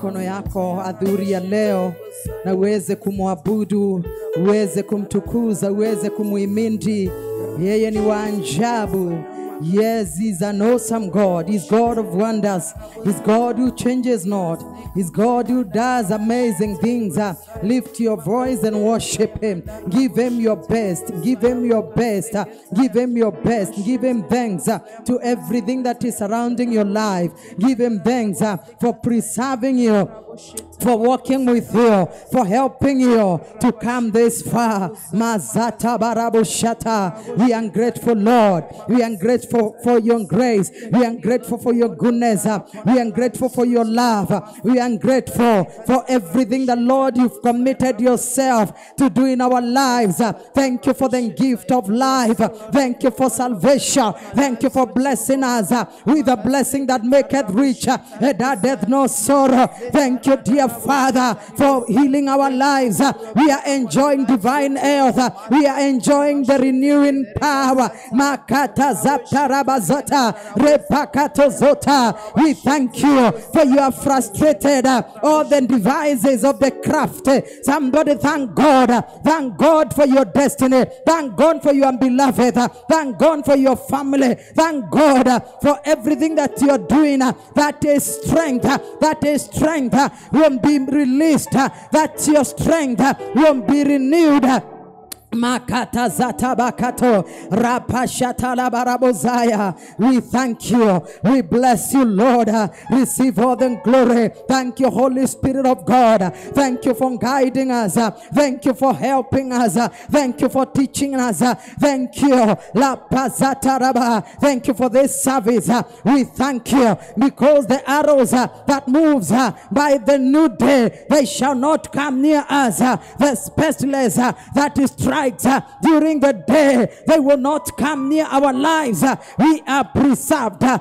Mikono yako adhuri ya leo, na uweze kumwabudu, uweze kumtukuza, uweze kumuimindi. Yeye ni wa ajabu. Yes, He's an awesome God. He's God of wonders. He's God who changes not. He's God who does amazing things. Uh, lift your voice and worship Him. Give Him your best. Give Him your best. Uh, give Him your best. Give Him thanks uh, to everything that is surrounding your life. Give Him thanks for preserving you for walking with you, for helping you to come this far. Mazata barabushata. We are grateful, Lord. We are grateful for your grace. We are grateful for your goodness. We are grateful for your love. We are grateful for everything the Lord, you've committed yourself to do in our lives. Thank you for the gift of life. Thank you for salvation. Thank you for blessing us with a blessing that maketh rich and that death no sorrow. Thank you, dear Father, for healing our lives. We are enjoying divine health. We are enjoying the renewing power. Makata. We thank you for you frustrated all the devices of the craft. Somebody thank God. Thank God for your destiny. Thank God for your beloved. Thank God for your family. Thank God for everything that you're doing. That is strength. That is strength. Uh, Will be released. uh, That your strength won't be renewed. Makata zata bakato rapashata la barabozaya. We thank you. We bless you, Lord. Receive all the glory. Thank you, Holy Spirit of God. Thank you for guiding us. Thank you for helping us. Thank you for teaching us. Thank you. La pazata raba. Thank you for this service. We thank you because the arrows that moves by the new day, they shall not come near us. The pestilence that is strikes uh, during the day, they will not come near our lives. Uh, We are preserved. Uh.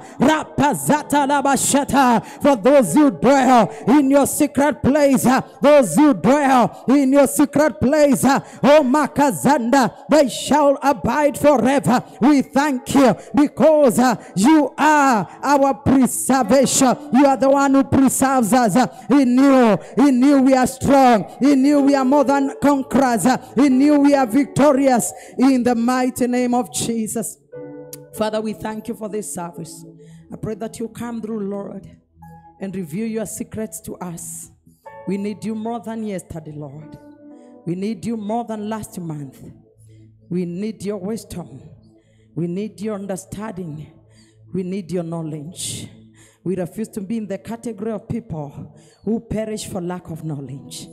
For those who dwell in your secret place, those who dwell in your secret place, oh Makazanda, they shall abide forever. We thank you because you are our preservation. You are the one who preserves us. In you, in you we are strong. In you we are more than conquerors. In you we are victorious. In the mighty name of Jesus. Father, we thank you for this service. I pray that you come through, Lord, and reveal your secrets to us. We need you more than yesterday, Lord. We need you more than last month. We need your wisdom. We need your understanding. We need your knowledge. We refuse to be in the category of people who perish for lack of knowledge.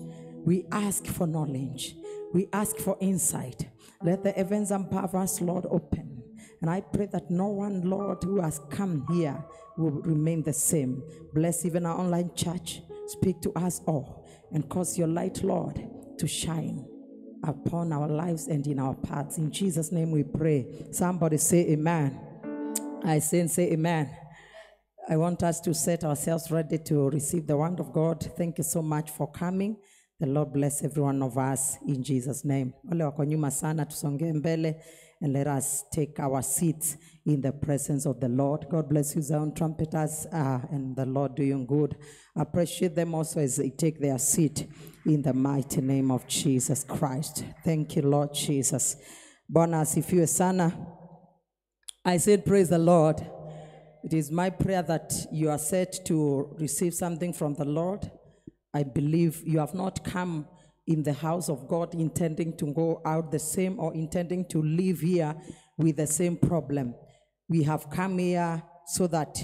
We ask for knowledge. We ask for insight. Let the heavens above us, Lord, open. And I pray that no one, Lord, who has come here will remain the same. Bless even our online church. Speak to us all and cause your light, Lord, to shine upon our lives and in our paths. In Jesus' name we pray. Somebody say amen. I say and say amen. I want us to set ourselves ready to receive the word of God. Thank you so much for coming. The Lord bless every one of us in Jesus' name. Wale wako nyuma sana tusongee mbele and let us take our seats in the presence of the Lord. God bless you, Zion trumpeters, uh, and the Lord doing good. Appreciate them also as they take their seat in the mighty name of Jesus Christ. Thank you, Lord Jesus. Bwana asifiwe sana. I said, Praise the Lord. It is my prayer that you are set to receive something from the Lord. I believe you have not come in the house of God intending to go out the same or intending to live here with the same problem. We have come here so that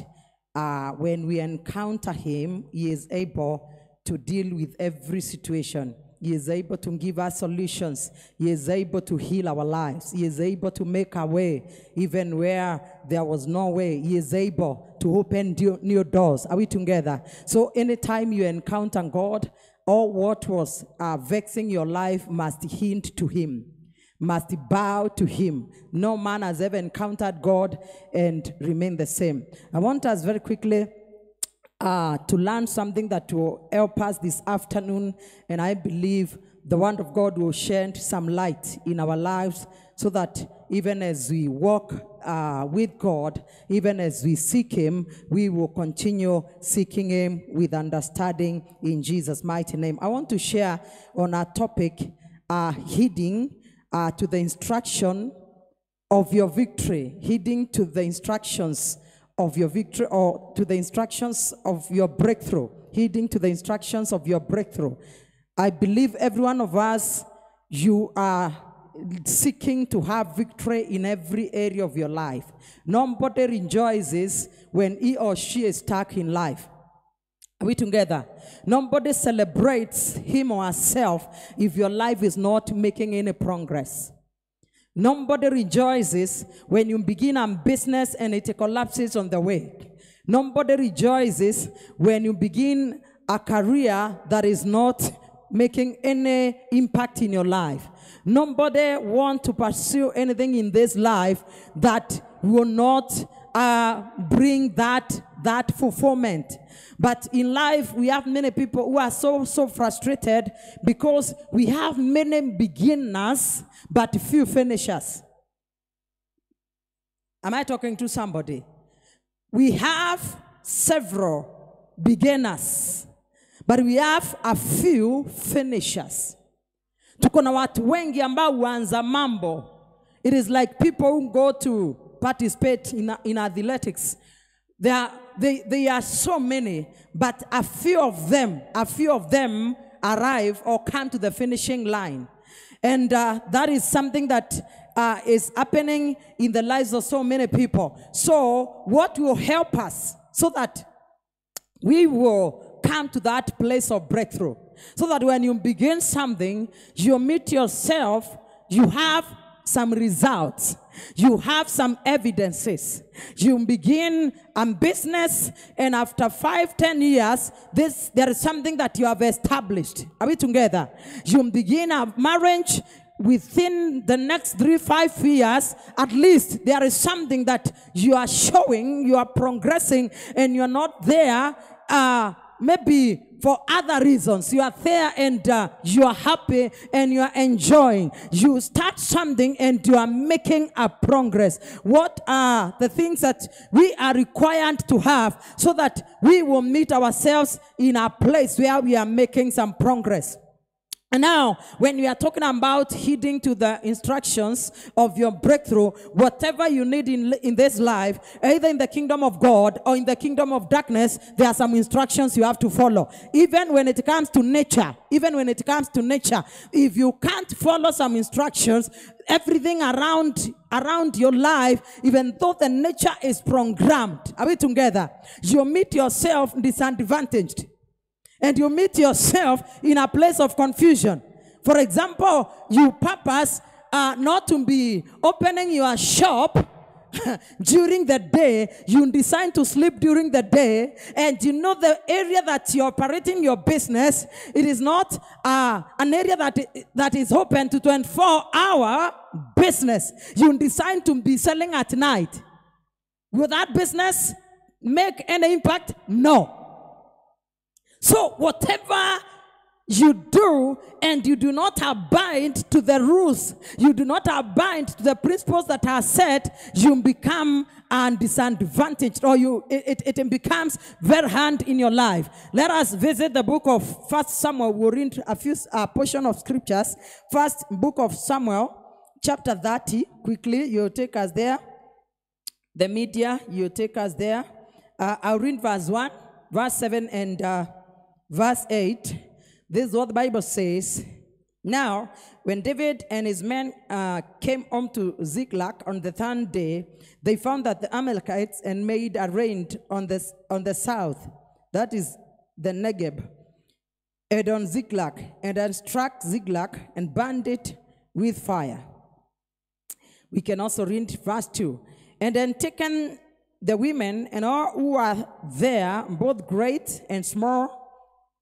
uh, when we encounter Him, He is able to deal with every situation. He is able to give us solutions. He is able to heal our lives. He is able to make a way even where there was no way. He is able to open new- doors. Are we together? So, anytime you encounter God, all what was uh, vexing your life must hint to Him, must bow to Him. No man has ever encountered God and remain the same. I want us very quickly uh, to learn something that will help us this afternoon, and I believe the word of God will shed some light in our lives so that even as we walk uh, with God, even as we seek Him, we will continue seeking Him with understanding in Jesus' mighty name. I want to share on our topic, uh, heeding uh, to the instruction of your victory, heeding to the instructions of your victory or to the instructions of your breakthrough, heeding to the instructions of your breakthrough. I believe every one of us, you are seeking to have victory in every area of your life. Nobody rejoices when he or she is stuck in life. Are we together? Nobody celebrates him or herself if your life is not making any progress. Nobody rejoices when you begin a business and it collapses on the way. Nobody rejoices when you begin a career that is not making any impact in your life. Nobody want to pursue anything in this life that will not uh, bring that that fulfillment. But in life, we have many people who are so so frustrated because we have many beginners but few finishers. Am I talking to somebody? We have several beginners, but we have a few finishers. Tuko na watu wengi ambao huanza mambo. It is like people who go to participate in, in athletics. There are, they, they are so many, but a few of them, a few of them arrive or come to the finishing line. And uh, that is something that uh, is happening in the lives of so many people. So, what will help us so that we will come to that place of breakthrough? So that when you begin something, you meet yourself, you have some results. You have some evidences. You begin a business, and after five, ten years, this there is something that you have established. Are we together? You begin a marriage. Within the next three, five years, at least there is something that you are showing, you are progressing, and you're not there. Uh, maybe for other reasons. You are there and uh, you are happy and you are enjoying. You start something and you are making a progress. What are the things that we are required to have so that we will meet ourselves in a place where we are making some progress? And now, when we are talking about heeding to the instructions of your breakthrough, whatever you need in, in this life, either in the kingdom of God or in the kingdom of darkness, there are some instructions you have to follow. Even when it comes to nature, even when it comes to nature, if you can't follow some instructions, everything around around your life, even though the nature is programmed, are we together? You meet yourself disadvantaged and you meet yourself in a place of confusion. For example, you purpose uh, not to be opening your shop during the day, you decide to sleep during the day, and you know the area that you're operating your business, it is not uh, an area that, that is open to 24 hour business. You decide to be selling at night. Will that business make any impact? No. So, whatever you do and you do not abide to the rules, you do not abide to the principles that are set, you become disadvantaged or you it, it, it becomes very hard in your life. Let us visit the book of First Samuel. We'll read a few uh, portion of scriptures. First book of Samuel, chapter 30. Quickly, you'll take us there. The media, you take us there. Uh, I'll read verse 1, verse 7, and uh, verse 8, this is what the Bible says. Now, when David and his men uh, came home to Ziklag on the third day, they found that the Amalekites and made a rain on the, on the south, that is the Negeb, and on Ziklag, and then struck Ziklag and burned it with fire. We can also read verse 2. And then taken the women and all who are there, both great and small,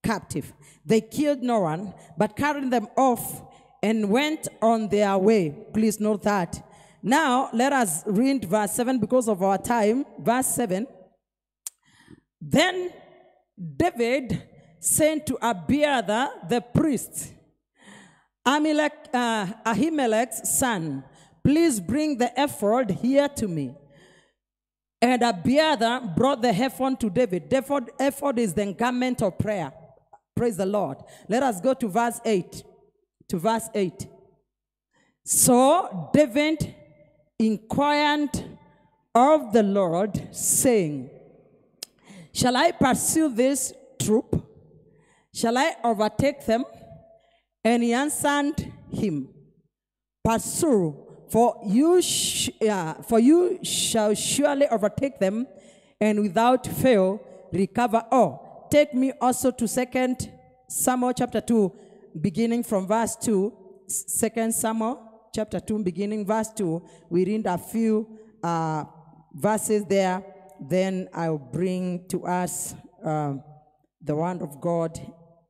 captive. They killed no one, but carried them off and went on their way. Please note that. Now, let us read verse 7 because of our time. Verse 7. Then David sent to Abiathar the priest, Ahimelech, uh, Ahimelech's son, please bring the ephod here to me. And Abiathar brought the ephod to David. The ephod, ephod is the garment of prayer. Praise the Lord. Let us go to verse 8. To verse 8. So David inquired of the Lord, saying, Shall I pursue this troop? Shall I overtake them? And he answered him, Pursue, for you, uh, for you shall surely overtake them, and without fail recover all. Take me also to Second Samuel chapter two, beginning from verse two. Second Samuel chapter two, beginning verse two. We read a few uh, verses there. Then I'll bring to us uh, the word of God,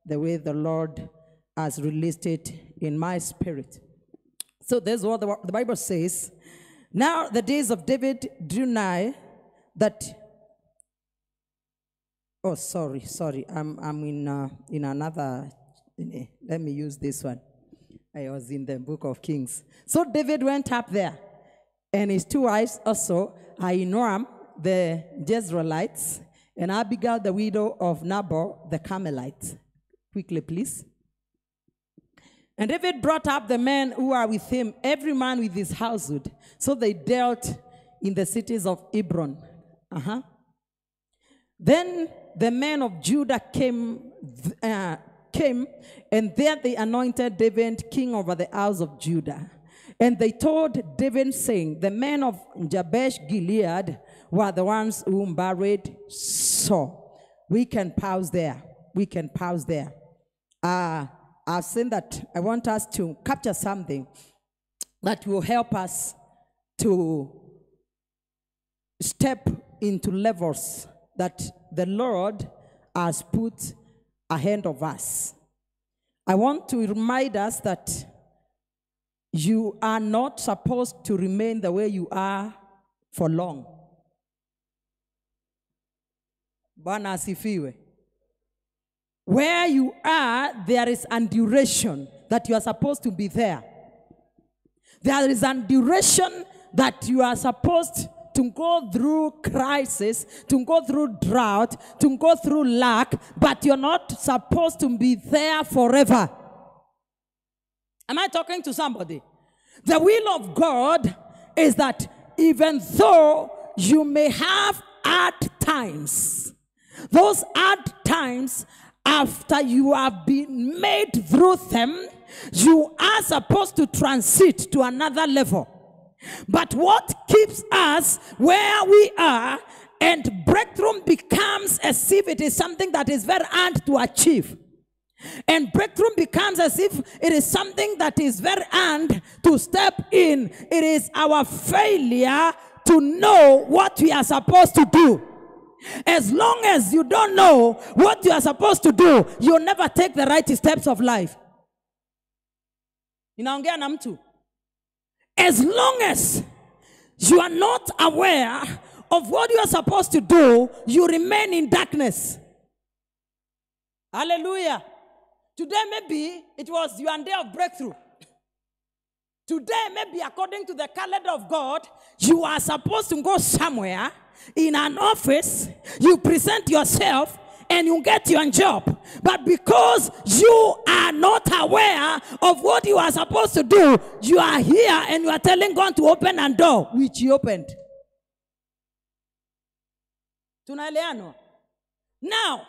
the way the Lord has released it in my spirit. So there's what the, the Bible says. Now the days of David drew nigh that. Oh, sorry, sorry. I'm, I'm in, uh, in another. Let me use this one. I was in the book of Kings. So David went up there, and his two wives also, Ahinoam, the Jezreelites, and Abigail, the widow of Nabal, the Carmelite. Quickly, please. And David brought up the men who are with him, every man with his household. So they dealt in the cities of Hebron. Uh-huh. Then the men of Judah came, uh, came, and there they anointed David king over the house of Judah. And they told David, saying, The men of Jabesh Gilead were the ones who buried Saul. We can pause there. We can pause there. Uh, I've seen that I want us to capture something that will help us to step into levels that the Lord has put ahead of us. I want to remind us that you are not supposed to remain the way you are for long. Where you are, there is a duration that you are supposed to be there. There is a duration that you are supposed to go through crisis, to go through drought, to go through lack, but you're not supposed to be there forever. Am I talking to somebody? The will of God is that even though you may have hard times, those hard times, after you have been made through them, you are supposed to transit to another level. But what keeps us where we are and breakthrough becomes as if it is something that is very hard to achieve. And breakthrough becomes as if it is something that is very hard to step in. It is our failure to know what we are supposed to do. As long as you don't know what you are supposed to do, you'll never take the right steps of life. You Inaongea na mtu. As long as you are not aware of what you are supposed to do, you remain in darkness. Hallelujah. Today, maybe it was your day of breakthrough. Today, maybe according to the calendar of God, you are supposed to go somewhere in an office, you present yourself and you get your job. But because you are not aware of what you are supposed to do, you are here and you are telling God to open a door, which He opened. Now,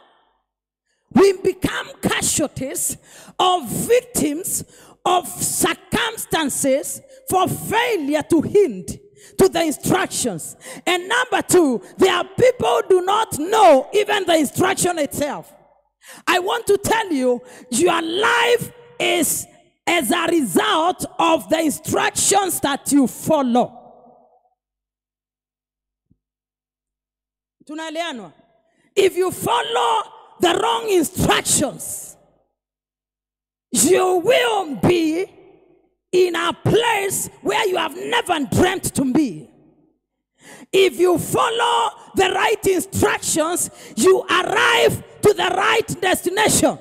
we become casualties of victims of circumstances for failure to heed to the instructions. And number two, there are people do not know even the instruction itself. I want to tell you, your life is as a result of the instructions that you follow. Tunaeleanwa? If you follow the wrong instructions, you will be in a place where you have never dreamt to be. If you follow the right instructions, you arrive to the right destination.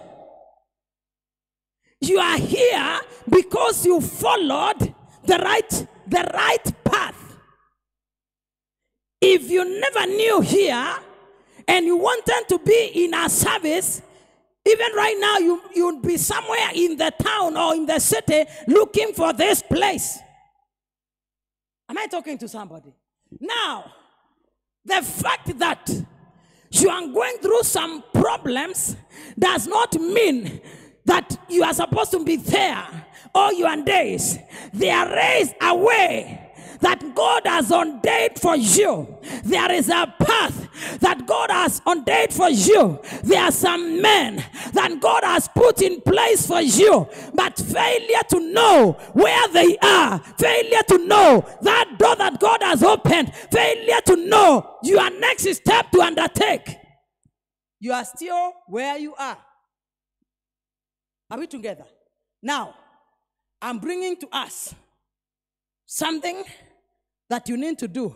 you are here because you followed the right the right path. If you never knew here and you wanted to be in our service, even right now you you'd be somewhere in the town or in the city looking for this place. Am I talking to somebody? Now, the fact that you are going through some problems does not mean that you are supposed to be there all your days. There is a way that God has ordained for you. There is a path that God has ordained for you. There are some men that God has put in place for you, but failure to know where they are, failure to know that door that God has opened, failure to know your next step to undertake. You are still where you are. Are we together? Now, I'm bringing to us something that you need to do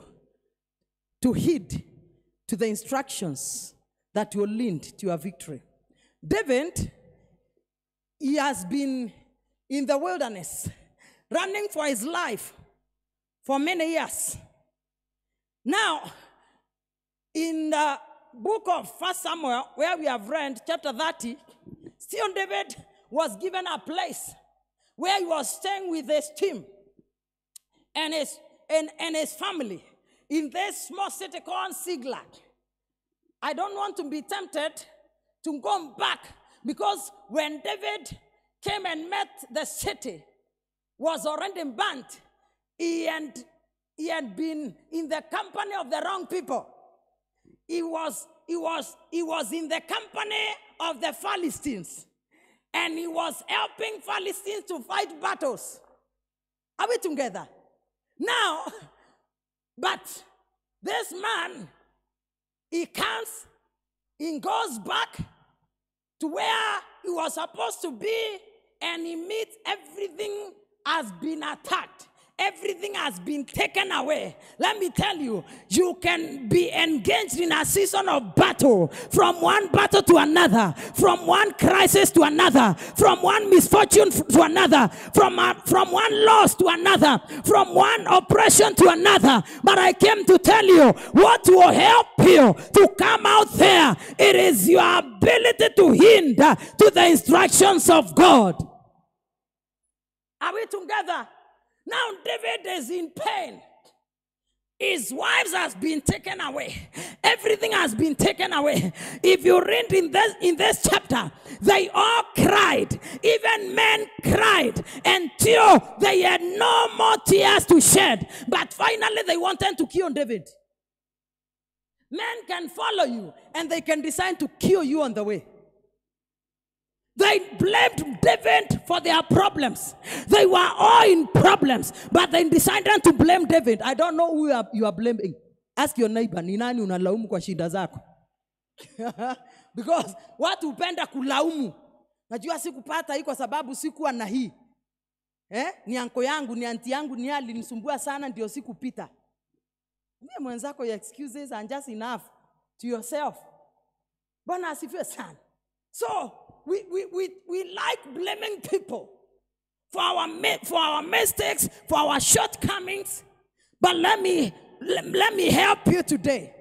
to heed to the instructions that will lead to your victory. David, he has been in the wilderness, running for his life for many years. Now, in the book of First Samuel, where we have read chapter 30, still David was given a place where he was staying with his team and his and, and his family in this small city called Ziklag. I don't want to be tempted to go back because when David came and met the city, was already burnt, he had, he had been in the company of the wrong people. He was, he was, he was in the company of the Philistines. And he was helping Philistines to fight battles. Are we together? Now, but this man, he comes, he goes back to where he was supposed to be, and he meets everything has been attacked. Everything has been taken away. Let me tell you, you can be engaged in a season of battle from one battle to another, from one crisis to another, from one misfortune to another, from, a, from one loss to another, from one oppression to another. But I came to tell you what will help you to come out there. It is your ability to hinder to the instructions of God. Are we together? Now David is in pain. His wives has been taken away. Everything has been taken away. If you read in this in this chapter, they all cried. Even men cried until they had no more tears to shed. But finally, they wanted to kill David. Men can follow you and they can decide to kill you on the way. They blamed David for their problems. They were all in problems, but they decided to blame David. I don't know who you are, you are blaming. Ask your neighbor, ni nani unalaumu kwa shida zako? Because watu hupenda kulaumu. Najua sikupata hii kwa sababu sikuwa na hii. Eh? Ni anko yangu, ni anti yangu, ni alinisumbua sana ndio sikupita. Mimi mwenzako your excuses are just enough to yourself. Bwana asifiwe sana. So we, we, we, we like blaming people for our, for our mistakes, for our shortcomings. But let me, let, let me help you today.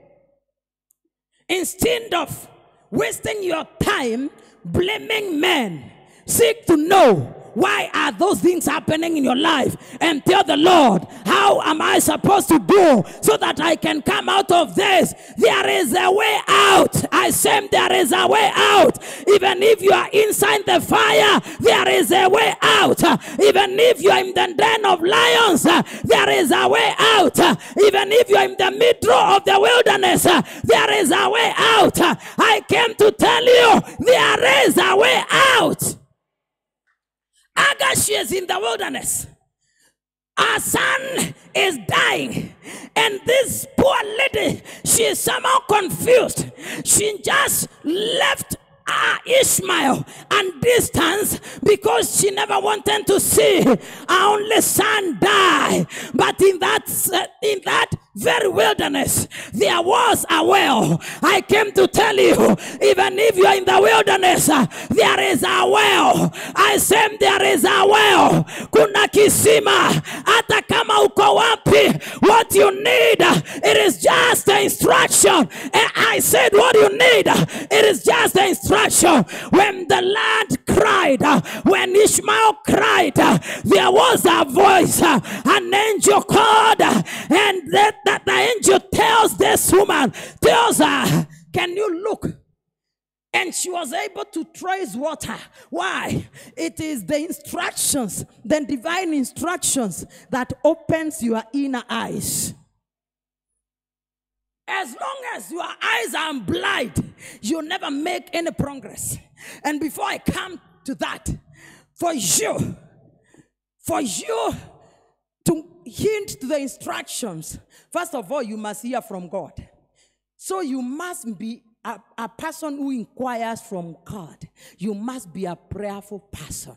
Instead of wasting your time blaming men, seek to know why are those things happening in your life and tell the Lord, how am I supposed to do so that I can come out of this? There is a way out. I say there is a way out. Even if you are inside the fire, there is a way out. Even if you are in the den of lions, there is a way out. Even if you are in the middle of the wilderness, there is a way out. I came to tell you there is a way out. Agar, she is in the wilderness. Her son is dying. And this poor lady, she is somehow confused. She just left uh, Ishmael and distance because she never wanted to see her only son die. But in that in that very wilderness, there was a well. I came to tell you, even if you are in the wilderness, uh, there is a well. I said there is a well. Kuna kisima. Kama uko wapi, what you need, uh, it is just the instruction. And I said what you need, uh, it is just the instruction. When the land cried, when Ishmael cried, there was a voice, an angel called, and that, that the angel tells this woman, tells her, Can you look? And she was able to trace water. Why? It is the instructions, the divine instructions that opens your inner eyes. As long as your eyes are blind, you never make any progress. And before I come to that, for you, for you to hint to the instructions, first of all, you must hear from God. So you must be a, a person who inquires from God. You must be a prayerful person.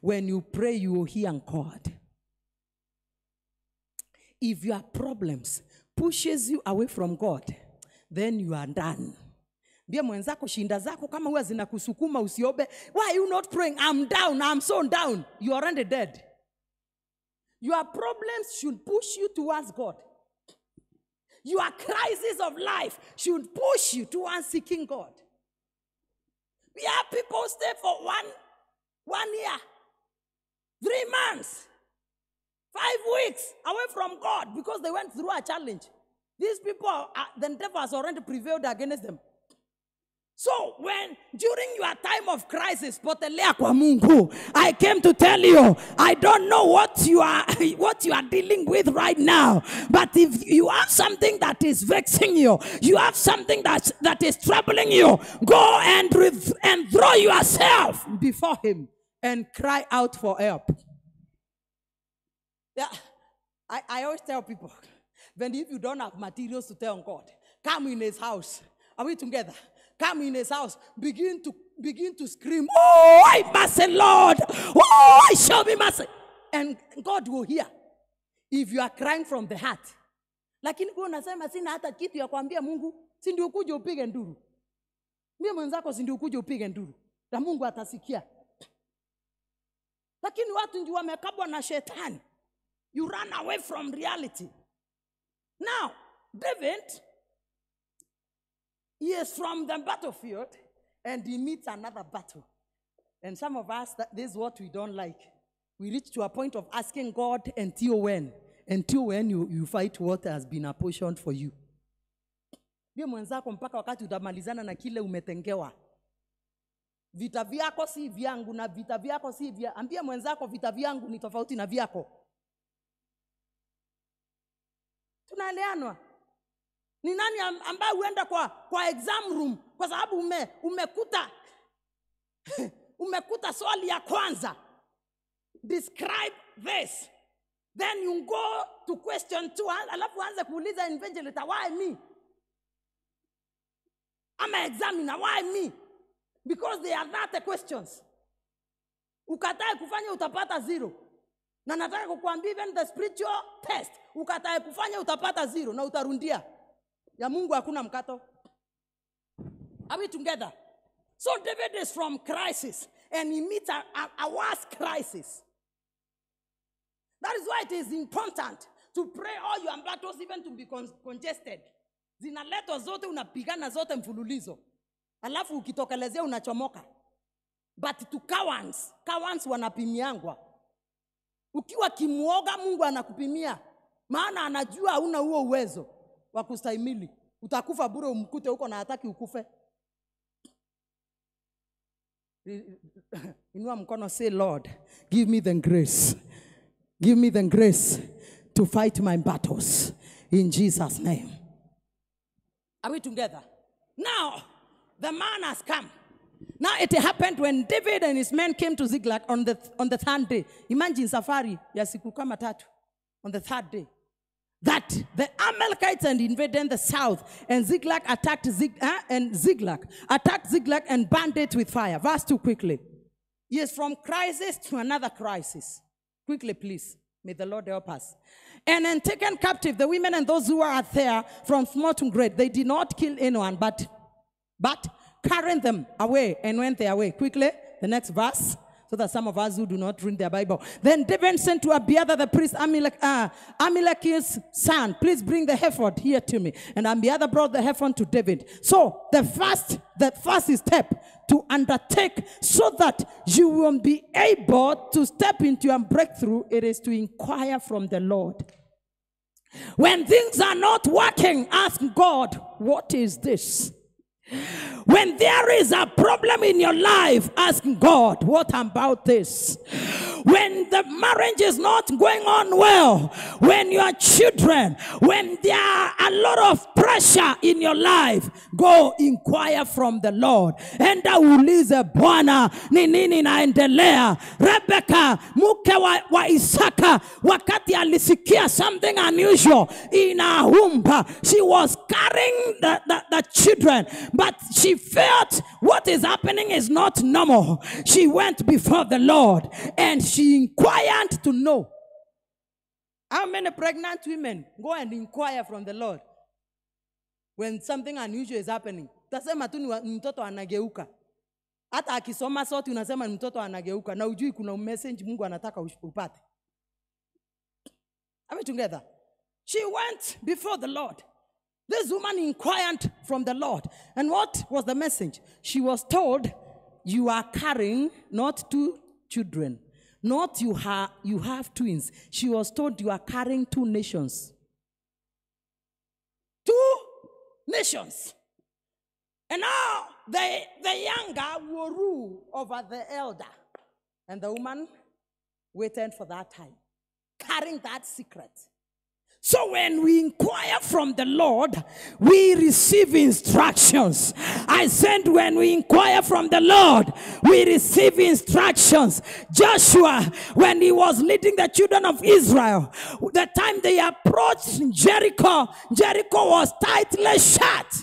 When you pray, you will hear God. If your problems pushes you away from God, then you are done. Why are you not praying? I'm down. I'm so down. You are already dead. Your problems should push you towards God. Your crisis of life should push you towards seeking God. We have people stay for one, one year, three months, five weeks away from God because they went through a challenge. These people, are, the devil has already prevailed against them. So when during your time of crisis, I came to tell you, I don't know what you are what you are dealing with right now, but if you have something that is vexing you, you have something that that is troubling you, go and and throw yourself before Him and cry out for help. Yeah, I, I always tell people, when if you don't have materials to tell God, come in His house. Are we together? Come in His house. Begin to begin to scream, "Oh, I mercy, Lord! Oh, I show me mercy!" And God will hear. If you are crying from the heart, lakini kwa unasema sina hata kitu ya kuambia Mungu, si ndio ukuje upige nduru? Mimi mwenzako, si ndio ukuje upige nduru, na Mungu atasikia. Lakini watu ndio wamekabwa na shetani. You run away from reality. Now, David, he is from the battlefield and he meets another battle. And some of us, that, this is what we don't like. We reach to a point of asking God until when? Until when you, you fight what has been apportioned for you. Ndio mwenzako mpaka wakati utamalizana na kile umetengewa. Vita vyako si vyangu na vita vyako si vya. Ambia mwenzako vita vyangu ni tofauti na vyako. tunaeleanwa ni nani am- ambaye huenda kwa, kwa exam room? Kwa sababu ume, umekuta umekuta swali ya kwanza. Describe this. Then you go to question two. Alafu anze kuuliza invigilator why me? Ama examiner why me? Because they are not questions. Ukatae kufanya utapata zero. Na nataka kukuambia even the spiritual test ukatae kufanya utapata zero na utarundia ya mungu hakuna mkato. Are we together? So david is from crisis and he meets a, a, a worse crisis. That is why it is important to pray all your battles even to be con- congested. Zinaletwa zote unapigana zote mfululizo. Alafu ukitokelezea unachomoka. But to cowards cowards wanapimiangwa. Ukiwa kimwoga mungu anakupimia. Maana anajua hauna huo uwezo wa kustahimili utakufa bure umkute huko na hataki ukufe. Inua mkono say lord give me the grace. Give me the grace to fight my battles in jesus name. Are we together? Now the man has come. Now it happened when david and his men came to ziklag on the, on the third day. Imagine safari ya siku kama tatu. On the third day that the Amalekites had invaded the south, and Ziklag attacked Zig, uh, and Ziklag attacked Ziklag and burned it with fire. Verse two quickly. Yes, from crisis to another crisis. Quickly, please. May the Lord help us. And then taken captive the women and those who were there from small to great. They did not kill anyone, but but carried them away and went their way. Quickly, the next verse. So that some of us who do not read their Bible. Then David sent to Abiathar the priest, Amilek, uh, Amilek's son, please bring the ephod here to me. And Abiathar brought the ephod to David. So the first, the first step to undertake so that you will be able to step into your breakthrough, it is to inquire from the Lord. When things are not working, ask God, what is this? When there is a problem in your life, ask God, what about this? When the marriage is not going on well, when your children, when there are a lot of pressure in your life, go inquire from the Lord. Enda uulize Bwana ni nini naendelea. Rebecca mke wa, wa Isaka wakati alisikia something unusual in her womb, she was carrying the, the, the children, but she felt what is happening is not normal. She went before the Lord and she inquired to know. How many pregnant women go and inquire from the Lord when something unusual is happening? Tasema tu ni mtoto anageuka. Hata akisoma sote unasema ni mtoto anageuka na ujui kuna message Mungu anataka upate. Are we together? She went before the Lord. This woman inquired from the Lord. And what was the message? She was told, You are carrying not two children, not you, ha- you have twins. She was told, You are carrying two nations. Two nations. And now the, the younger will rule over the elder. And the woman waited for that time, carrying that secret. So when we inquire from the Lord, we receive instructions. I said when we inquire from the Lord, we receive instructions. Joshua, when he was leading the children of Israel, the time they approached Jericho, Jericho was tightly shut.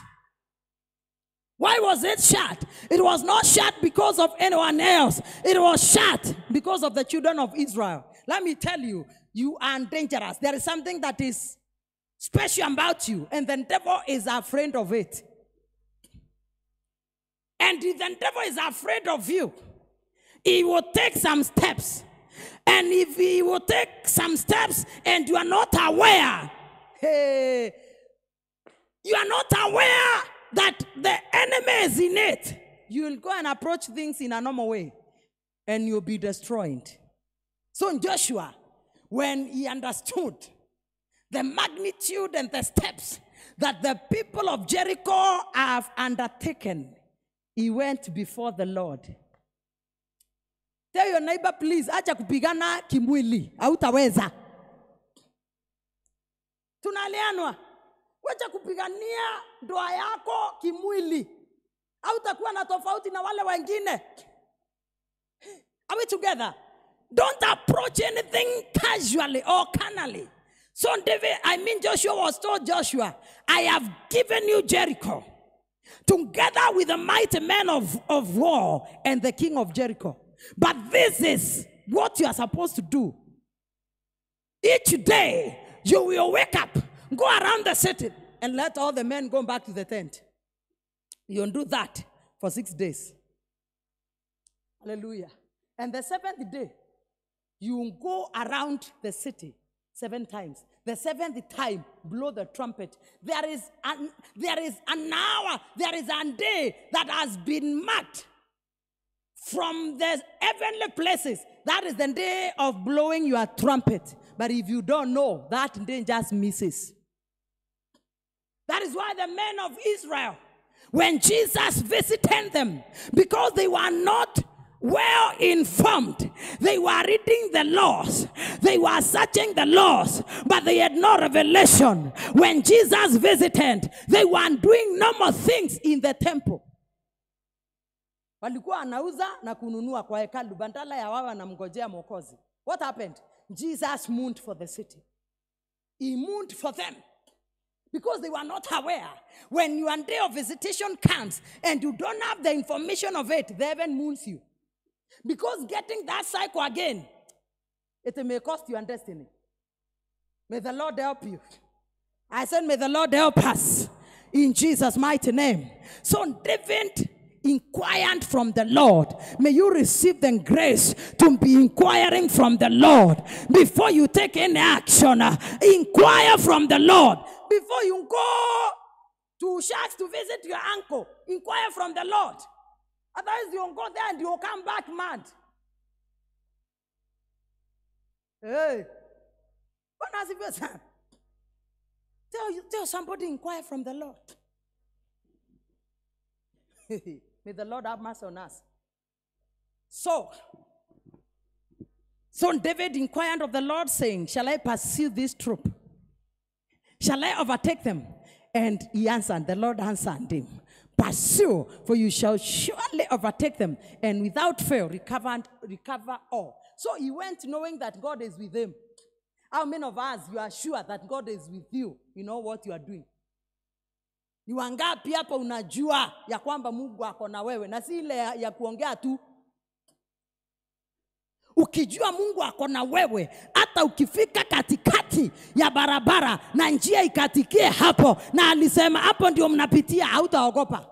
Why was it shut? It was not shut because of anyone else. It was shut because of the children of Israel. Let me tell you, you are dangerous. There is something that is special about you, and the devil is afraid of it. And if the devil is afraid of you, he will take some steps. And if he will take some steps and you are not aware, hey, you are not aware that the enemy is in it, you will go and approach things in a normal way and you'll be destroyed. So in Joshua, when he understood the magnitude and the steps that the people of Jericho have undertaken, he went before the Lord. Tell your neighbor, please, acha kupigana kimwili, hautaweza. Tunalianwa, wacha kupigania ndoa yako kimwili, hautakuwa na tofauti na wale wengine. Are we together? Don't approach anything casually or carnally. So David, I mean Joshua was told Joshua, I have given you Jericho together with the mighty men of, of war and the king of Jericho. But this is what you are supposed to do. Each day you will wake up, go around the city, and let all the men go back to the tent. You'll do that for six days. Hallelujah. And the seventh day, you go around the city seven times. The seventh time, blow the trumpet. There is an, there is an hour, there is a day that has been marked from the heavenly places. That is the day of blowing your trumpet. But if you don't know, that day just misses. That is why the men of Israel, when Jesus visited them, because they were not well informed, they were reading the laws, they were searching the laws, but they had no revelation. When Jesus visited, they were doing normal things in the temple. walikuwa na kununua kwa what happened? Jesus mourned for the city. He mourned for them. Because they were not aware. When your day of visitation comes and you don't have the information of it the heaven moons you because getting that cycle again it may cost you your destiny. May the Lord help you. I said, May the Lord help us in Jesus' mighty name. So David inquired from the Lord. May you receive the grace to be inquiring from the Lord before you take any action. Inquire from the Lord before you go to church to visit your uncle. Inquire from the Lord. Otherwise, you'll go there and you'll come back mad. Hey, asifiwe sana. Tell, tell somebody, inquire from the Lord. May the Lord have mercy on us. So, so David inquired of the Lord, saying, Shall I pursue this troop? Shall I overtake them? And he answered, The Lord answered him, Pursue, for you shall surely overtake them, and without fail recover, and recover all. So he went knowing that God is with him. How many of us you are sure that God is with you? You know what you are doing. Ni wangapi hapa unajua ya kwamba Mungu ako na wewe, na si ile ya, kuongea tu. Ukijua Mungu ako na wewe, hata ukifika katikati ya barabara na njia ikatikie hapo, na alisema hapo ndio mnapitia, hautaogopa.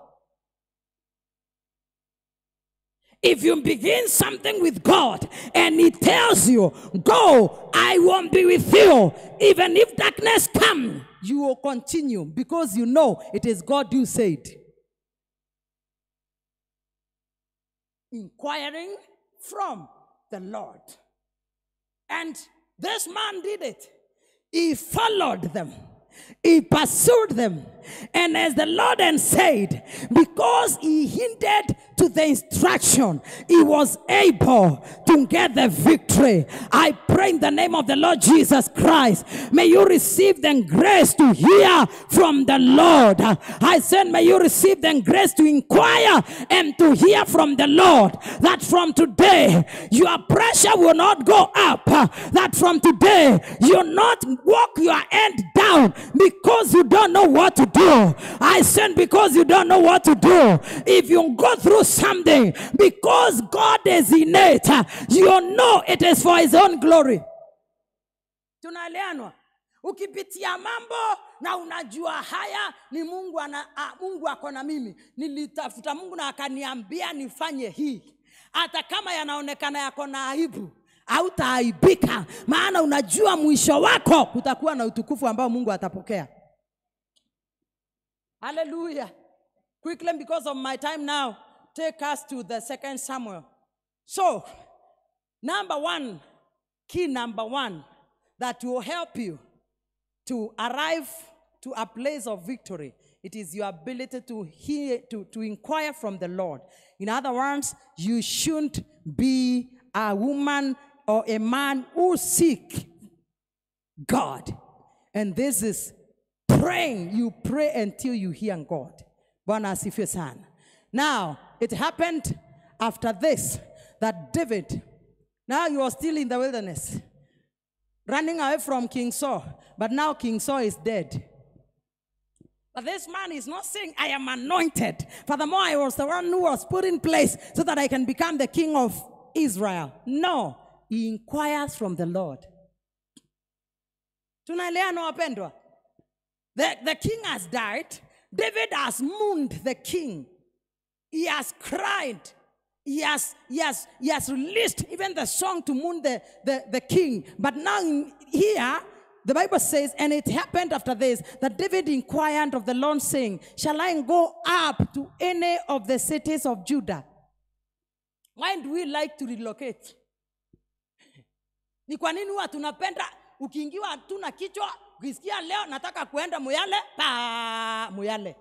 If you begin something with God and He tells you, Go, I won't be with you, even if darkness come. You will continue because you know it is God who said. Inquiring from the Lord. And this man did it. He followed them. He pursued them. And as the Lord had said, because he hindered to the instruction, he was able to get the victory. I pray in the name of the Lord Jesus Christ. May you receive the grace to hear from the Lord. I said, may you receive the grace to inquire and to hear from the Lord. That from today, your pressure will not go up. That from today, you'll not walk your end down because you don't know what to do. I said, because you don't know what to do. If you go through something, because God is in it, you know it is for His own glory. tunaeleanwa ukipitia mambo na unajua haya ni mungu ana, a, mungu ako na mimi. Nilitafuta mungu na akaniambia nifanye hii hata kama yanaonekana yako na aibu hautaaibika. Maana unajua mwisho wako kutakuwa na utukufu ambao mungu atapokea. Haleluya quickly because of my time now take us to the second samuel. So number one key number one that will help you to arrive to a place of victory. It is your ability to hear to, to inquire from the lord. In other words you shouldn't be a woman or a man who seek god. And this is praying. You pray until you hear god. Now it happened after this that david now you are still in the wilderness running away from King Saul. But now King Saul is dead. But this man is not saying, I am anointed. Furthermore, I was the one who was put in place so that I can become the king of Israel. No, he inquires from the Lord. The, the king has died. David has mooned the king. He has cried. He has, he has, he has released even the song to moon the, the, the king. But now in- here, the Bible says, and it happened after this, that David inquired of the Lord, saying, Shall I go up to any of the cities of Judah? Why do we like to relocate? Ni kwa nini huwa tunapenda ukiingiwa kichwa, ukisikia leo nataka kuenda Muyale, pa Muyale.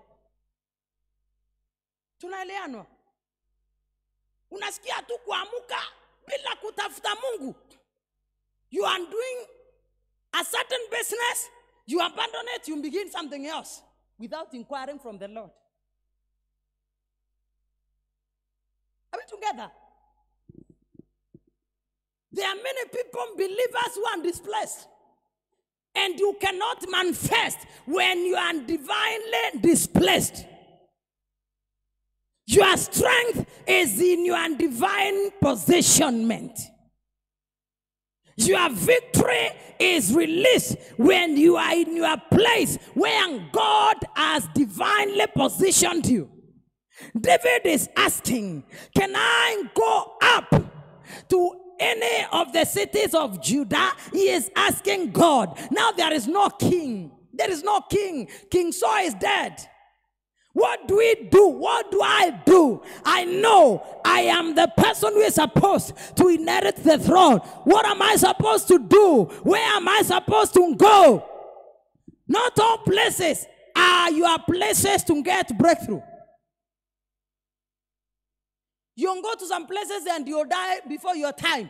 Tunaeleanwa? unasikia tu kuamuka bila kutafuta mungu. You are doing a certain business you abandon it you begin something else without inquiring from the lord. Are we together? There are many people believers who are displaced. And you cannot manifest when you are divinely displaced your strength is in your divine positionment. Your victory is released when you are in your place where God has divinely positioned you. David is asking, Can I go up to any of the cities of Judah? He is asking God. Now there is no king. There is no king. King Saul is dead. What do we do? What do I do? I know I am the person who is supposed to inherit the throne. What am I supposed to do? Where am I supposed to go? Not all places are your places to get breakthrough. You'll go to some places and you'll die before your time.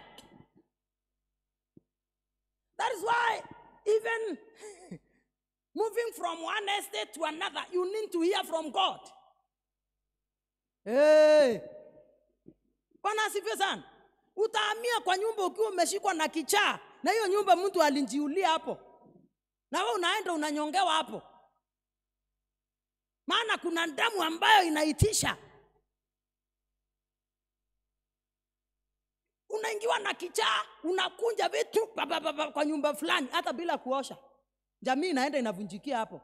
That is why, even moving from one estate to another, you need to hear from God. Hey. Bwana asifiwe sana. Utahamia kwa nyumba ukiwa umeshikwa na kichaa, na hiyo nyumba mtu alinjiulia hapo, na wewe unaenda unanyongewa hapo, maana kuna damu ambayo inaitisha. Unaingiwa na kichaa, unakunja vitu kwa nyumba fulani, hata bila kuosha, jamii inaenda inavunjikia hapo.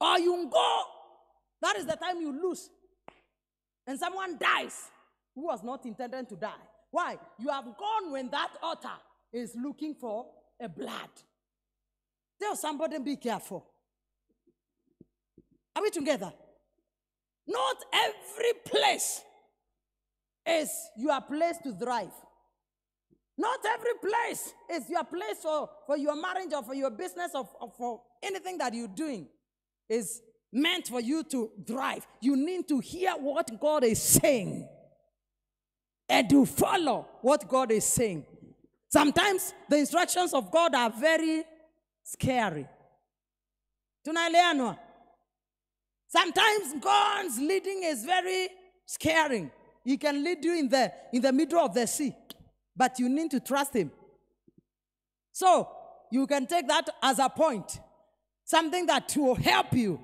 Or you go, that is the time you lose, and someone dies who was not intended to die. Why? You have gone when that otter is looking for a blood. Tell somebody, be careful. Are we together? Not every place is your place to thrive. Not every place is your place for, for your marriage or for your business or, or for anything that you're doing is meant for you to thrive. You need to hear what God is saying and to follow what God is saying. Sometimes the instructions of God are very scary. Sometimes God's leading is very scaring. He can lead you in the in the middle of the sea, but you need to trust him. So you can take that as a point, something that will help you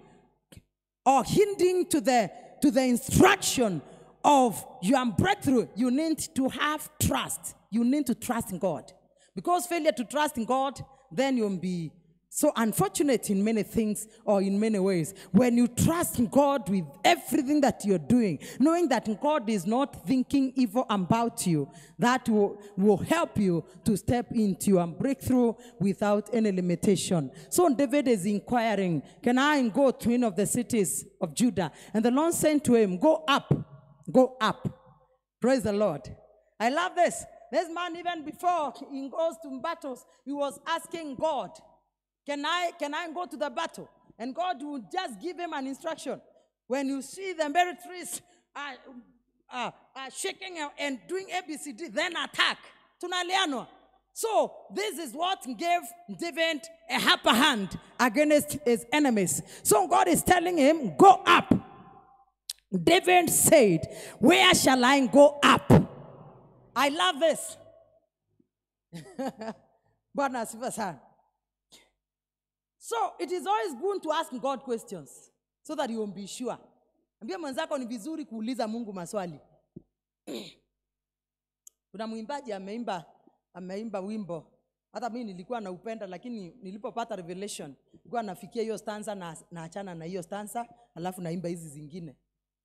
or hindering to the to the instruction of your breakthrough. You need to have trust. You need to trust in God. Because failure to trust in God, then you'll be so unfortunate in many things or in many ways. When you trust God with everything that you're doing, knowing that God is not thinking evil about you, that will, will help you to step into your breakthrough without any limitation. So David is inquiring, Can I go to any of the cities of Judah? And the Lord said to him, Go up, go up. Praise the Lord. I love this. This man, even before he goes to battles, he was asking God, can I, can I go to the battle? And God will just give him an instruction. When you see the trees are, are, are shaking and doing ABCD, then attack. Tunaliano. So this is what gave David a upper hand against his enemies. So God is telling him, go up. David said, where shall I go up? I love this. So it is always good to ask God questions so that you will be sure. Ambia mwenzako ni vizuri kuuliza Mungu maswali. Kuna mwimbaji ameimba ameimba wimbo hata mimi nilikuwa naupenda, lakini nilipopata revelation nilikuwa nafikia hiyo stanza na naachana na hiyo stanza, alafu naimba hizi zingine.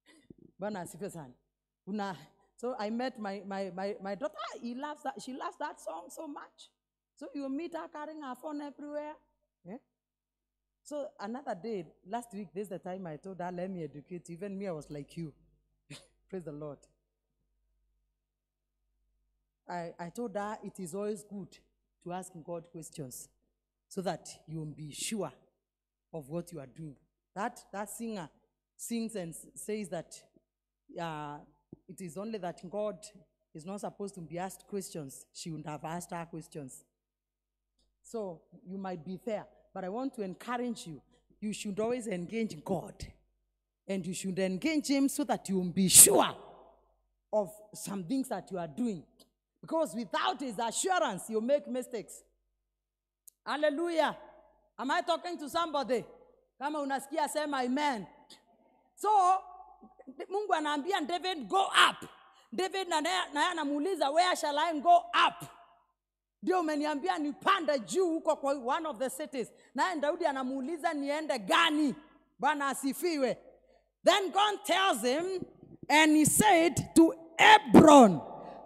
Bwana asifiwe sana. Kuna so I met my my my, my daughter. He loves that. She loves that song so much. So you meet her carrying her phone everywhere. Yeah? So another day, last week, this is the time I told her, let me educate you. Even me, I was like you. Praise the Lord. I, I told her it is always good to ask God questions so that you will be sure of what you are doing. That, that singer sings and says that uh, it is only that God is not supposed to be asked questions. She would have asked her questions. So you might be there, but I want to encourage you. You should always engage God. And you should engage Him so that you will be sure of some things that you are doing. Because without His assurance, you make mistakes. Hallelujah. Am I talking to somebody? Kama unasikia sema amen. So Mungu anaambia David go up. David na naye naye anamuuliza where shall I go up? Ndio umeniambia nipande juu huko kwa one of the cities. Naye daudi anamuuliza niende gani? Bwana asifiwe. Then god tells him and he said to hebron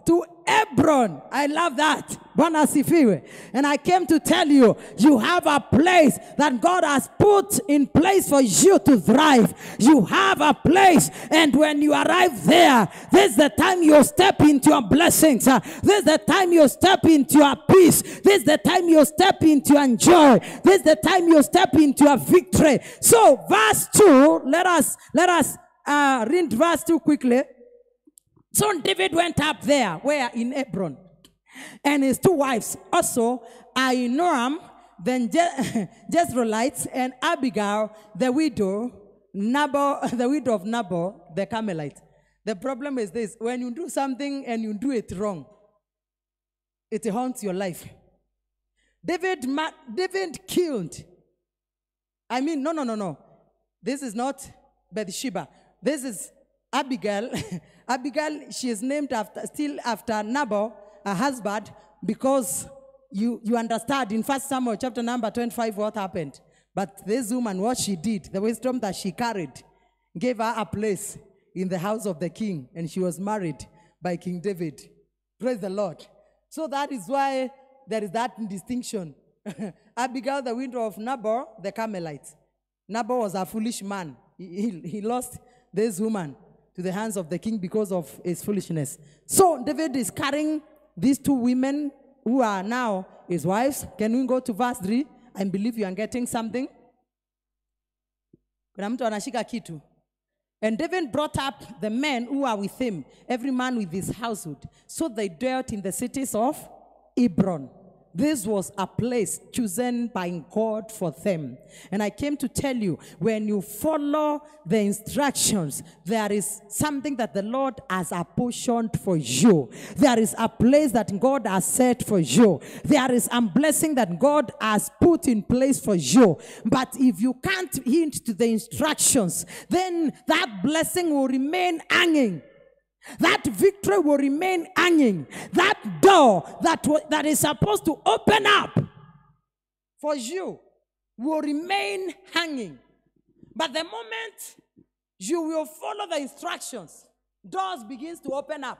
to Hebron. I love that. And I came to tell you, you have a place that God has put in place for you to thrive. You have a place, and when you arrive there, this is the time you step into your blessings. Uh, This is the time you step into your peace. This is the time you step into your joy. This is the time you step into your victory. So, verse 2, Let us let us uh, read verse 2 quickly. So David went up there, where in Hebron, and his two wives, also Ahinoam, then Je- Jezreelites, and Abigail, the widow, Nabal, the widow of Nabal, the Carmelite. The problem is this: when you do something and you do it wrong, it haunts your life. David, ma- David killed. I mean, no, no, no, no. This is not Bathsheba. This is Abigail. Abigail, she is named after, still after Nabal, her husband, because you, you understand in First Samuel chapter number 25 what happened. But this woman, what she did, the wisdom that she carried, gave her a place in the house of the king, and she was married by King David. Praise the Lord. So that is why there is that distinction. Abigail, the widow of Nabal, the Carmelite. Nabal was a foolish man. He, he, he lost this woman to the hands of the king because of his foolishness. So David is carrying these two women who are now his wives. Can we go to verse 3? I believe you are getting something. And David brought up the men who are with him, every man with his household. So they dwelt in the cities of Hebron. This was a place chosen by God for them. And I came to tell you when you follow the instructions, there is something that the Lord has apportioned for you. There is a place that God has set for you. There is a blessing that God has put in place for you. But if you can't hint to the instructions, then that blessing will remain hanging. That victory will remain hanging. That door that, that is supposed to open up for you will remain hanging. But the moment you will follow the instructions, doors begins to open up.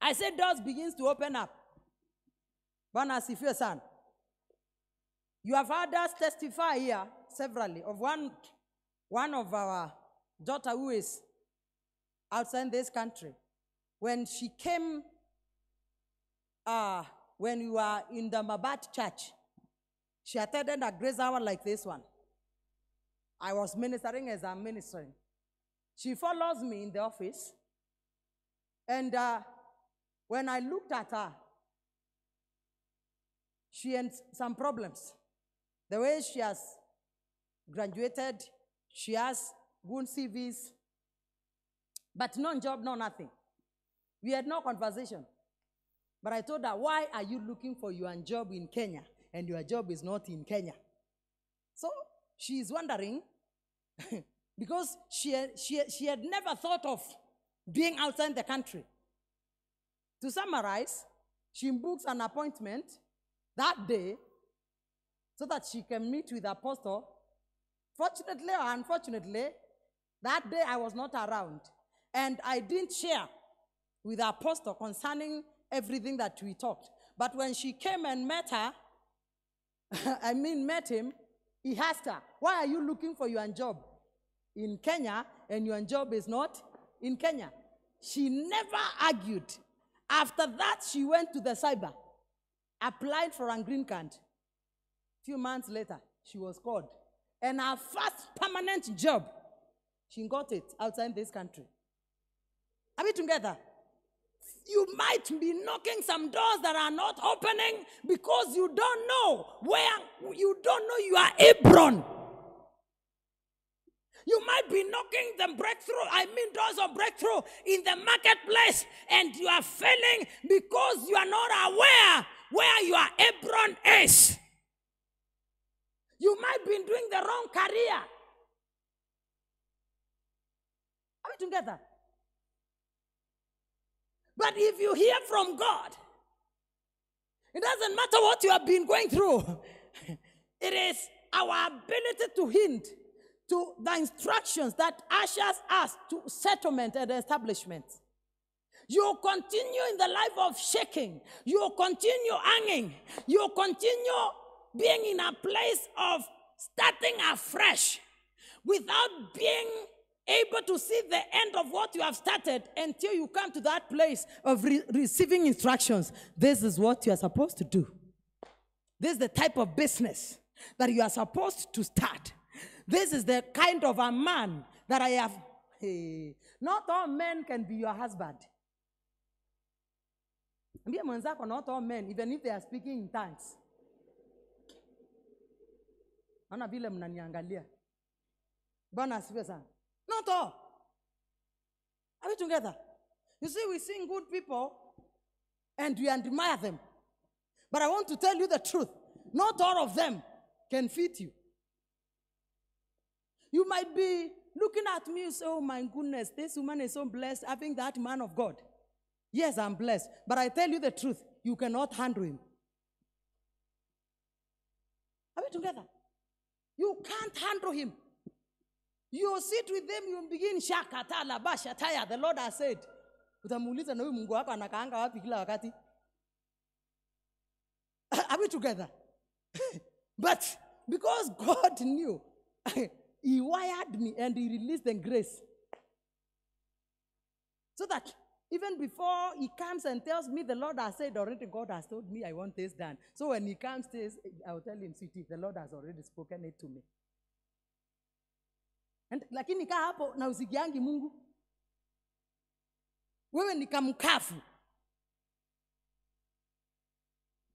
I said doors begins to open up. Bwana asifiwe. You have heard us testify here severally of one, one of our daughter who is outside this country. When she came, uh, when we were in the Mabat church, she attended a grace hour like this one. I was ministering as I'm ministering. She follows me in the office. And uh, when I looked at her, she had some problems. The way she has graduated, she has good CVs, but no job, no nothing. We had no conversation. But I told her, why are you looking for your job in Kenya and your job is not in Kenya? So she is wondering because she she, she had never thought of being outside the country. To summarize, she books an appointment that day so that she can meet with the apostle. Fortunately or unfortunately, that day I was not around. And I didn't share with the apostle concerning everything that we talked. But when she came and met her, I mean, met him, he asked her, Why are you looking for your job in Kenya and your job is not in Kenya? She never argued. After that, she went to the cyber, applied for a green card. Few months later, she was called. And her first permanent job, she got it outside this country. Are we together? You might be knocking some doors that are not opening because you don't know where, you don't know you are Hebron. You might be knocking the breakthrough, I mean, doors of breakthrough in the marketplace, and you are failing because you are not aware where your Hebron is. You might be doing the wrong career. Are we together? But if you hear from God, It doesn't matter what you have been going through. It is our ability to hint to the instructions that ushers us to settlement and establishment. You continue in the life of shaking. You continue hanging. You continue being in a place of starting afresh without being able to see the end of what you have started until you come to that place of re- receiving instructions. This is what you are supposed to do. This is the type of business that you are supposed to start. This is the kind of a man that I have. Hey, not all men can be your husband. Not all men, even if they are speaking in tongues. Ana. Bwana asifiwe sana. Not all. Are we together? You see, we sing good people and we admire them. But I want to tell you the truth. Not all of them can fit you. You might be looking at me and say, Oh my goodness, this woman is so blessed having that man of God. Yes, I'm blessed. But I tell you the truth, you cannot handle him. Are we together? You can't handle him. You sit with them, you begin shakata labasha taya. The Lord has said. Utamuuliza na huyu Mungu wako anakaanga wapi kila wakati? Are we together? but because God knew, He wired me and He released the grace. So that even before He comes and tells me, the Lord has said already, God has told me I want this done. So when He comes, says, I'll tell Him, sweetie, the Lord has already spoken it to me. Lakini kaa hapo na uzigiangi Mungu. Wewe ni kamkafu.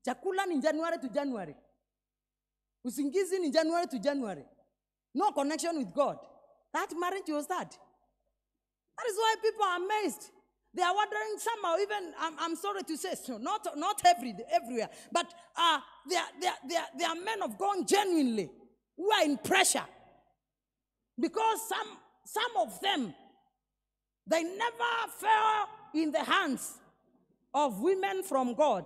Chakula ni January to January. Usingizi ni January to January. No connection with God. That marriage was that. That is why people are amazed. They are wondering somehow, even, I'm, I'm sorry to say, so not, not every, everywhere, but uh, they, are, they, are, they, are, they are men of God genuinely who are in pressure. Because some, some of them, they never fell in the hands of women from God.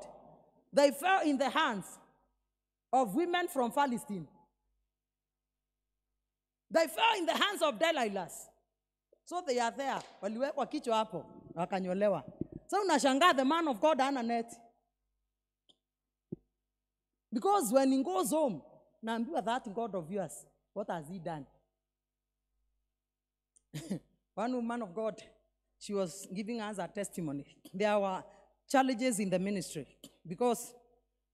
They fell in the hands of women from Palestine. They fell in the hands of Delilahs. So they are there. Waliwekwa kichwa hapo, wakanyolewa. So unashangaa the man of God hana net. Because when he goes home, naambiwa that God of yours, what has he done? One woman of God, she was giving us a testimony. There were challenges in the ministry because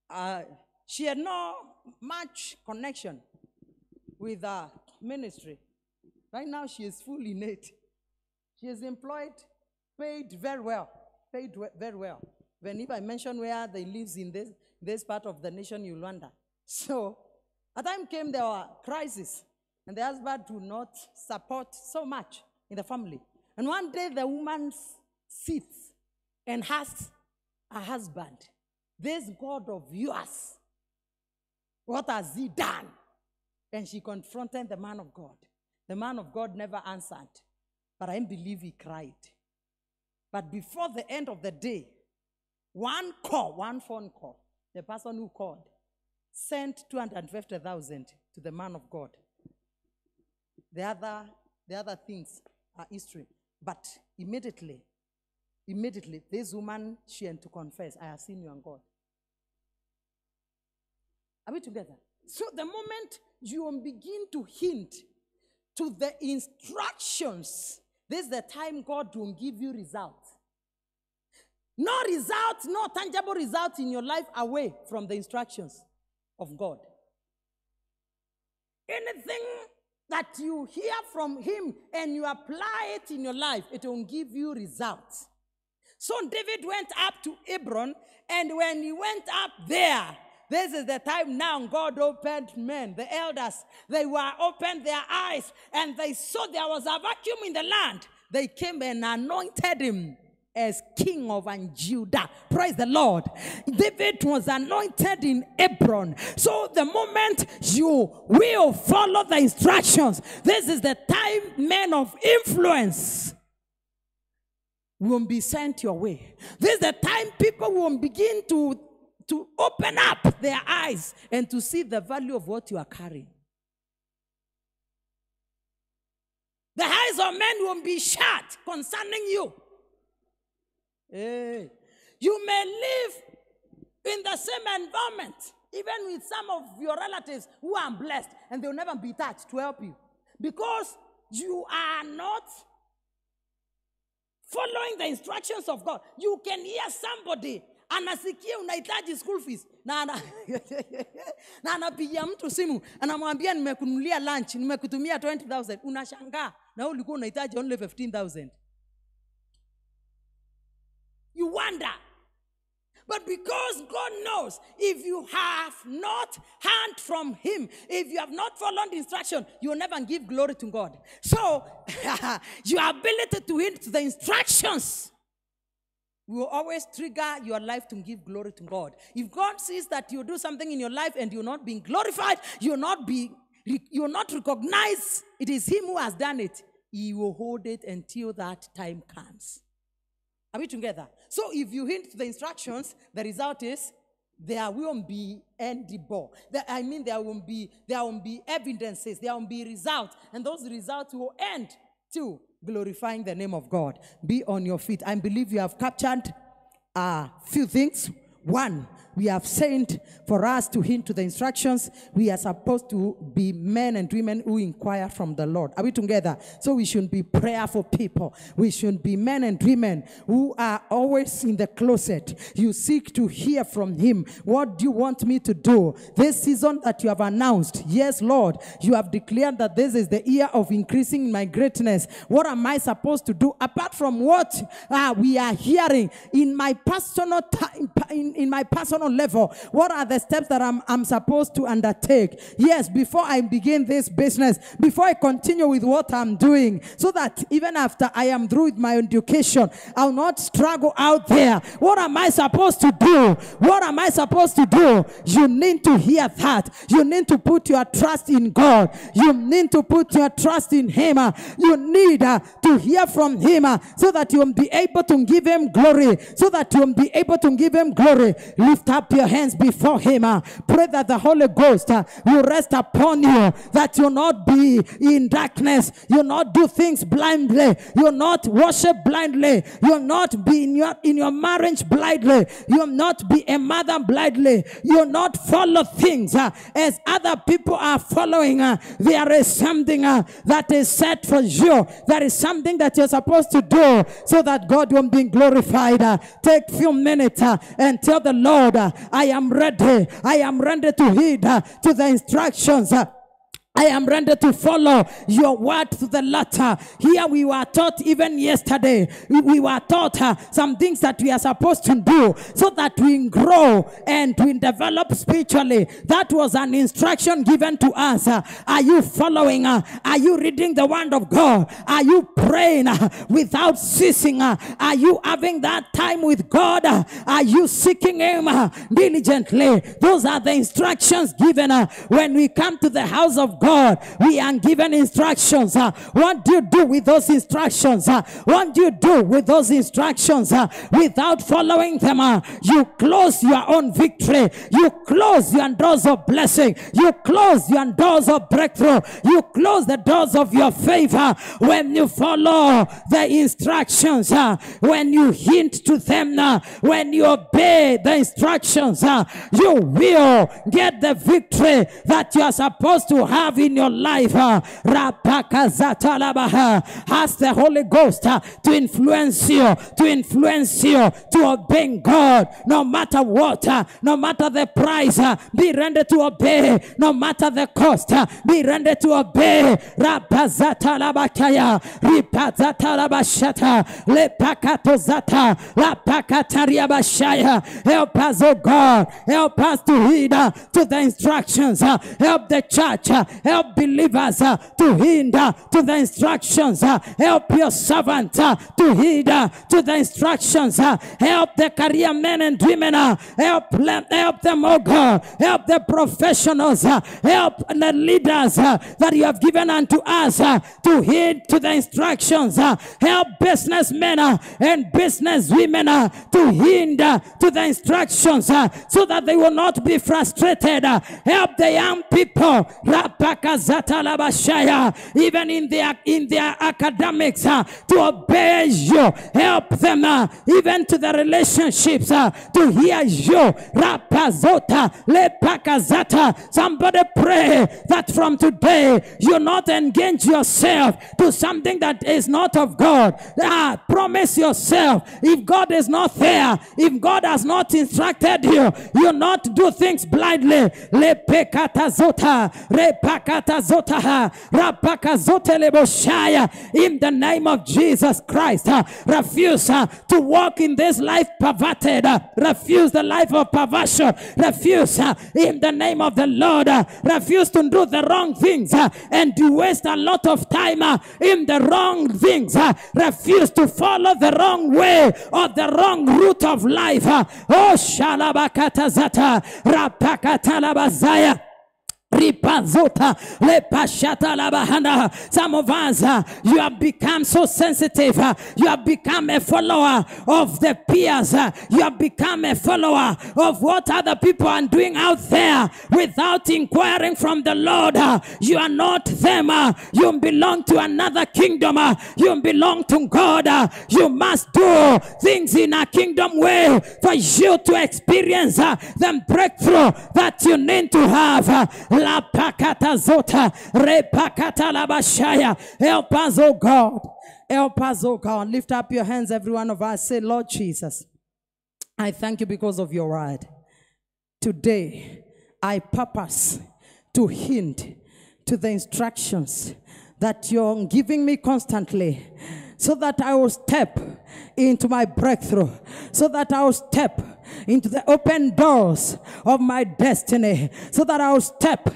uh, she had no much connection with the ministry. Right now, she is full in it. She is employed, paid very well, paid very well. When if I mention where they lives in this, this part of the nation, you wonder. So, a time came there were crisis, and the husband would not support so much in the family. And one day the woman sits and asks her husband, "This God of yours, what has he done?" And she confronted the man of God. The man of God never answered, but I believe he cried. But before the end of the day, one call, one phone call, the person who called sent 250,000 to the man of God. The other, the other things are history. But immediately, immediately, this woman, she had to confess, I have seen you on God. Are we together? So the moment you begin to hint to the instructions, this is the time God will give you results. No results, no tangible results in your life away from the instructions of God. Anything that you hear from Him and you apply it in your life, it will give you results. So David went up to Hebron, and when he went up there, this is the time now God opened men, the elders, they were opened their eyes and they saw there was a vacuum in the land. They came and anointed him as king of Judah. Praise the Lord. David was anointed in Hebron. So the moment you will follow the instructions, this is the time men of influence will be sent your way. This is the time people will begin to, to open up their eyes and to see the value of what you are carrying. The eyes of men will be shut concerning you. Hey. You may live in the same environment, even with some of your relatives who are blessed, and they'll never be touched to help you because you are not following the instructions of God. You can hear somebody anasikia unahitaji school fees na ana, na anapigia mtu simu anamwambia nimekunulia lunch nimekutumia 20000 unashangaa na ulikuwa unahitaji only 15000 you wonder but because God knows if you have not heard from Him, if you have not followed the instruction, you will never give glory to God. So, your ability to heed the instructions will always trigger your life to give glory to God. If God sees that you do something in your life and you're not being glorified, you're not being you're not recognized, it is Him who has done it. He will hold it until that time comes. Are we together? So if you hint the instructions, the result is there won't be endable. There- I mean, there won't be there won't be evidences. There won't be results, and those results will end to glorifying the name of God. Be on your feet. I believe you have captured a few things. One, we have sent for us to hint to the instructions, we are supposed to be men and women who inquire from the Lord. Are we together? So we should be prayerful people. We should be men and women who are always in the closet. You seek to hear from Him. What do you want me to do? This season that you have announced, yes, Lord, you have declared that this is the year of increasing my greatness. What am I supposed to do apart from what uh, we are hearing in my personal time, in, in my personal level? What are the steps that I'm, I'm supposed to undertake? Yes, before I begin this business, before I continue with what I'm doing, so that even after I am through with my education, I'll not struggle out there. What am I supposed to do? What am I supposed to do? You need to hear that. You need to put your trust in God. You need to put your trust in Him. You need uh, to hear from Him uh, so that you will be able to give Him glory. So that you will be able to give Him glory. Lift up your hands before Him. uh, Pray that the Holy Ghost uh, will rest upon you. That you'll not be in darkness. You'll not do things blindly. You'll not worship blindly. You'll not be in your in your marriage blindly. You'll not be a mother blindly. You'll not follow things uh, as other people are following. there is something that is set for you. There is something that you're supposed to do so that God will be glorified. Take few minutes and tell the Lord, I am ready. I am ready to heed to the instructions. I am ready to follow your word to the letter. Here we were taught even yesterday. We, we were taught uh, some things that we are supposed to do so that we grow and we develop spiritually. That was an instruction given to us. Uh, are you following? uh, are you reading the word of God? Are you praying uh, without ceasing? uh, are you having that time with God? Uh, are you seeking Him diligently? Those are the instructions given when we come to the house of God. We are given instructions. uh, what do you do with those instructions? uh, what do you do with those instructions? uh, without following them, you close your own victory. You close your doors of blessing. You close your doors of breakthrough. You close the doors of your favor when you follow the instructions. when you hint to them, when you obey the instructions, you will get the victory that you are supposed to have in your life. Uh, Rapakazatalabaha. Ask the Holy Ghost uh, to influence you, to influence you to obey God no matter what, uh, no matter the price, be ready to obey, no matter the cost, be ready to obey. Rapazatalabakaya, Ripazatalabashata, Lepakatozata, Lapakatariabashaya. Help us, oh God, help us to heed to the instructions, help the church, Help believers uh, to heed uh, to the instructions. uh, Help your servant uh, to heed to the instructions. uh, Help the career men and women. uh, Help help them, oh God. Help the professionals. Help the leaders that you have given unto us to heed to the instructions. Help businessmen and business women uh, to heed to the instructions so that they will not be frustrated. Help the young people, even in their in their academics, uh, to obey you. Help them, uh, even to the relationships, uh, to hear you. Rapazota Lepakazata. Somebody pray that from today you not engage yourself to something that is not of God. Ah, promise yourself if God is not there, if God has not instructed you, you not do things blindly. Lepekatazota, leboshaya. In the name of Jesus Christ, refuse to walk in this life perverted. refuse the life of perversion. Refuse in the name of the Lord. refuse to do the wrong things and to waste a lot of time in the wrong things. refuse to follow the wrong way or the wrong route of life. oh, shalabakatazata, rapakatalabazaya. Ripazota, lepashata labahanda. Some of us, uh, you have become so sensitive. uh, you have become a follower of the peers. uh, you have become a follower of what other people are doing out there without inquiring from the Lord. uh, you are not them. uh, you belong to another kingdom. uh, you belong to God. you must do things in a kingdom way for you to experience the breakthrough that you need to have. Uh, zota, repakata labashaya. Help us, oh God. Help us, oh God. Lift up your hands, every one of us. Say, Lord Jesus, I thank you because of your word. Today, I purpose to hint to the instructions that you're giving me constantly so that I will step into my breakthrough, so that I will step into the open doors of my destiny, so that I will step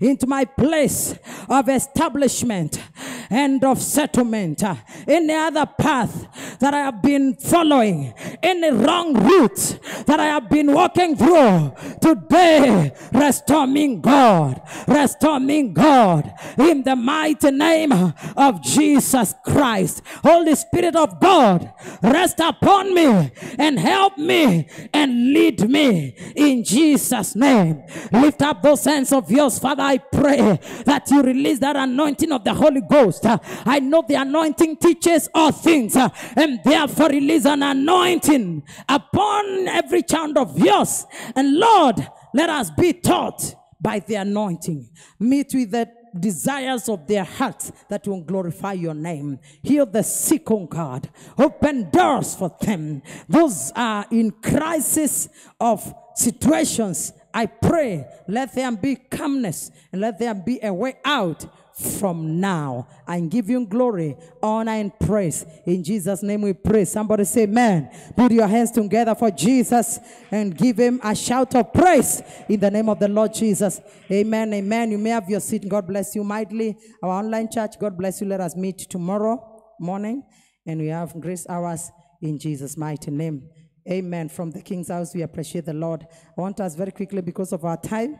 into my place of establishment and of settlement. Any other path that I have been following, any wrong route that I have been walking through, today restore me, God. Restore me, God, in the mighty name of Jesus Christ. Holy Spirit of God, rest upon me and help me and lead me in Jesus' name. Lift up those hands of yours, Father. I pray that you release that anointing of the Holy Ghost. I know the anointing teaches all things, and therefore release an anointing upon every child of yours. And Lord, let us be taught by the anointing. Meet with the desires of their hearts that will glorify your name. Heal the sick, oh God. Open doors for them. Those are in crisis of situations. I pray, let there be calmness and let there be a way out from now. I give you glory, honor, and praise. In Jesus' name we pray. Somebody say, Amen. Put your hands together for Jesus and give him a shout of praise in the name of the Lord Jesus. Amen. Amen. You may have your seat. God bless you mightily. Our online church, God bless you. Let us meet tomorrow morning and we have grace hours in Jesus' mighty name. Amen. From the King's house, we appreciate the Lord. I want us very quickly, because of our time,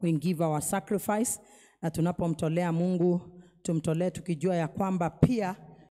we give our sacrifice na tunapomtolea Mungu tumtolee tukijua ya kwamba pia